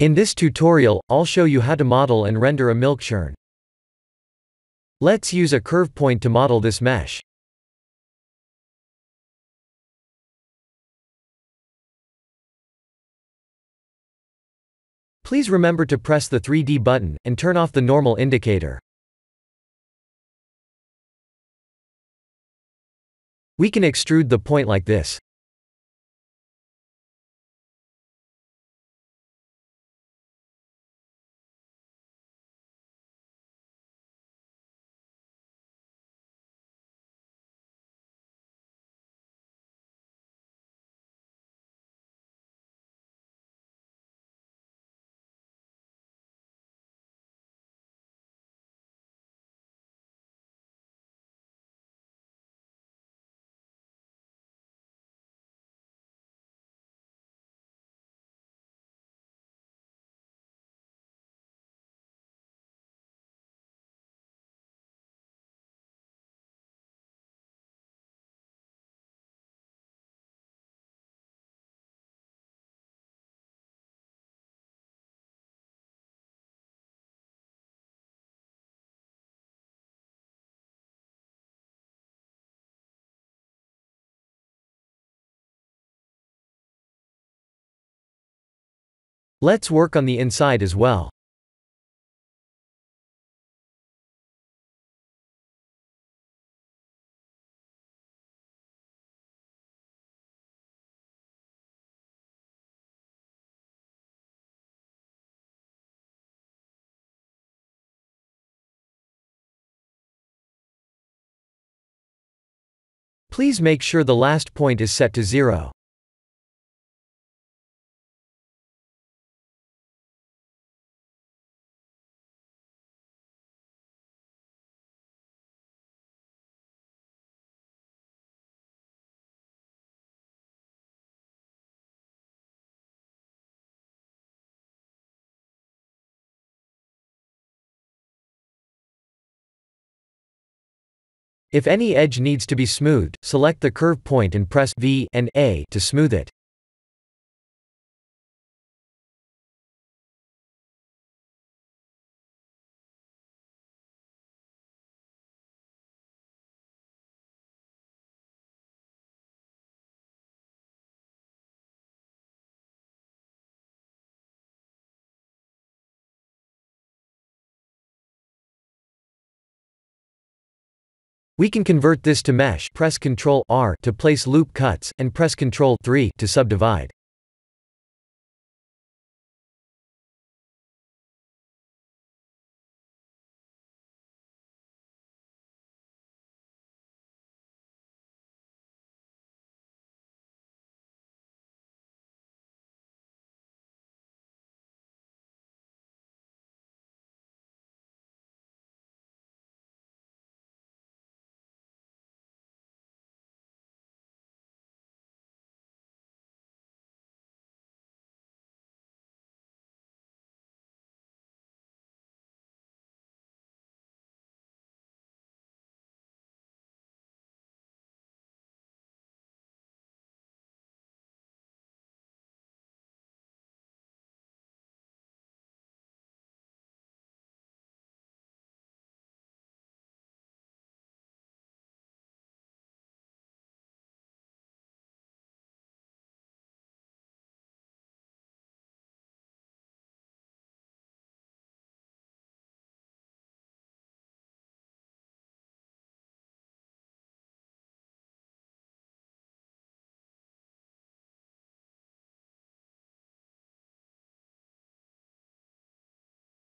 In this tutorial, I'll show you how to model and render a milk churn. Let's use a curve point to model this mesh. Please remember to press the 3D button, and turn off the normal indicator. We can extrude the point like this. Let's work on the inside as well. Please make sure the last point is set to zero. If any edge needs to be smoothed, select the curve point and press V and A to smooth it. We can convert this to mesh press Ctrl R to place loop cuts, and press Ctrl 3 to subdivide.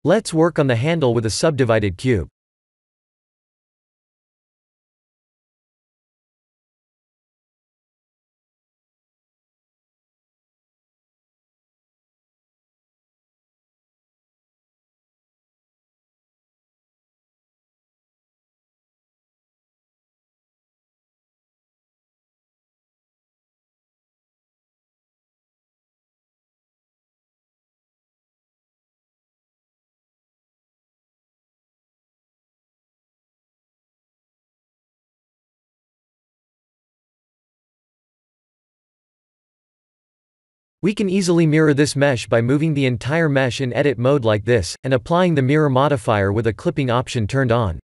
Let's work on the handle with a subdivided cube. We can easily mirror this mesh by moving the entire mesh in edit mode like this, and applying the mirror modifier with a clipping option turned on.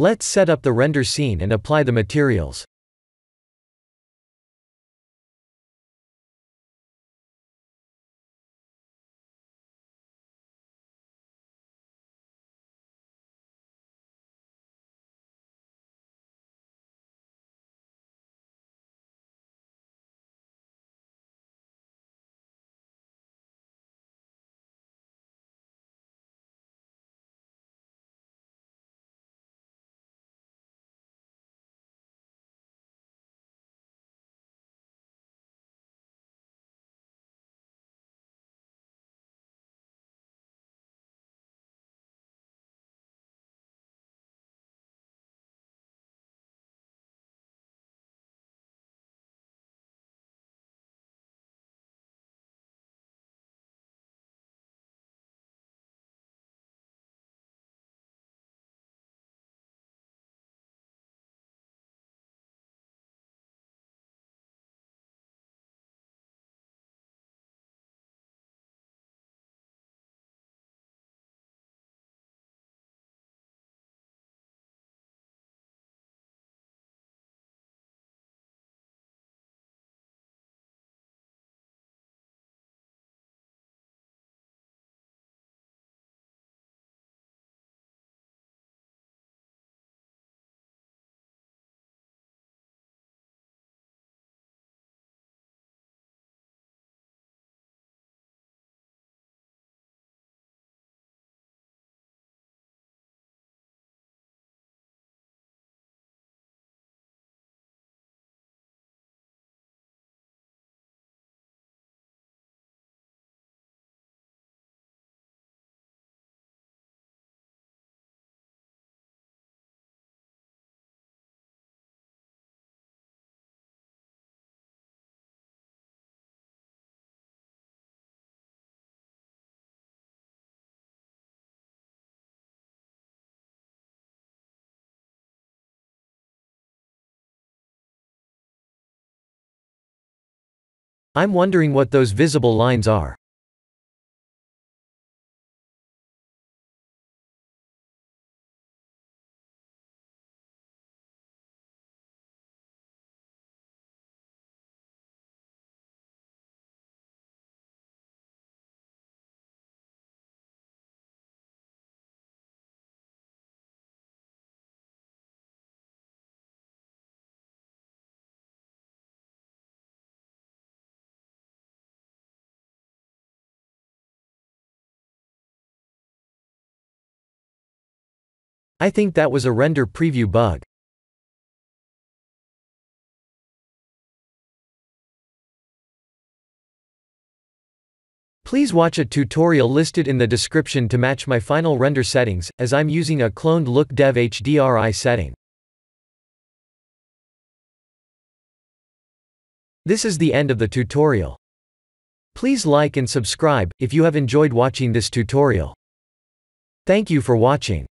Let's set up the render scene and apply the materials. I'm wondering what those visible lines are. I think that was a render preview bug. Please watch a tutorial listed in the description to match my final render settings, as I'm using a cloned LookDev HDRI setting. This is the end of the tutorial. Please like and subscribe, if you have enjoyed watching this tutorial. Thank you for watching.